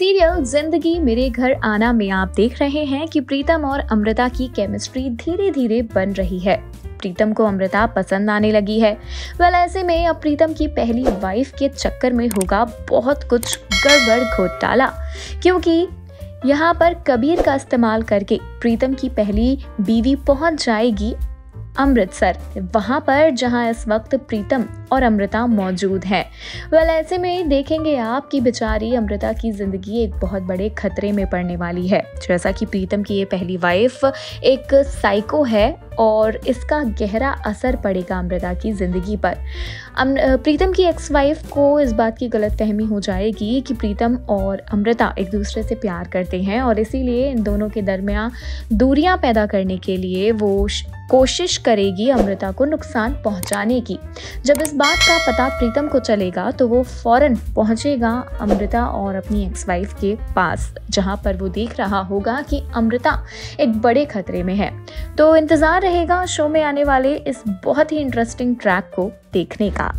Serial ज़िंदगी मेरे घर आना में आप देख रहे हैं कि प्रीतम और अमृता की केमिस्ट्री धीरे धीरे बन रही है। प्रीतम को अमृता पसंद आने लगी है। वेल ऐसे में अब प्रीतम की पहली वाइफ के चक्कर में होगा बहुत कुछ गड़बड़ घोटाला। क्योंकि यहाँ पर कबीर का इस्तेमाल करके प्रीतम की पहली बीवी पहुँच जाएगी अमृतसर, वहाँ पर जहाँ इस वक्त प्रीतम और अमृता मौजूद हैं। वेल ऐसे में देखेंगे आप कि बेचारी अमृता की ज़िंदगी एक बहुत बड़े खतरे में पड़ने वाली है। जैसा कि प्रीतम की ये पहली वाइफ एक साइको है और इसका गहरा असर पड़ेगा अमृता की ज़िंदगी पर। प्रीतम की एक्स वाइफ को इस बात की गलत फहमी हो जाएगी कि प्रीतम और अमृता एक दूसरे से प्यार करते हैं और इसीलिए इन दोनों के दरमियान दूरियाँ पैदा करने के लिए वो कोशिश करेगी अमृता को नुकसान पहुँचाने की। जब इस बात का पता प्रीतम को चलेगा तो वो फ़ौरन पहुंचेगा अमृता और अपनी एक्स वाइफ के पास, जहाँ पर वो देख रहा होगा कि अमृता एक बड़े खतरे में है। तो इंतज़ार रहेगा शो में आने वाले इस बहुत ही इंटरेस्टिंग ट्रैक को देखने का।